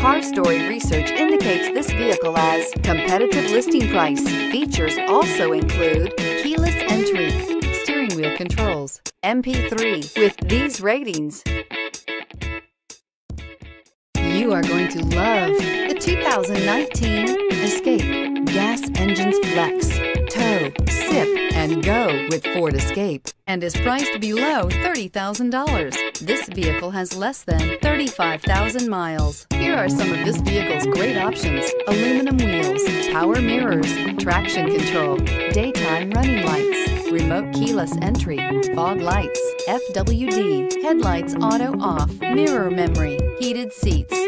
Car Story research indicates this vehicle as competitive listing price. Features also include keyless entry, steering wheel controls, MP3. With these ratings, you are going to love the 2019 Escape. And go with Ford Escape and is priced below $30,000. This vehicle has less than 35,000 miles. Here are some of this vehicle's great options. Aluminum wheels, power mirrors, traction control, daytime running lights, remote keyless entry, fog lights, FWD, headlights auto off, mirror memory, heated seats.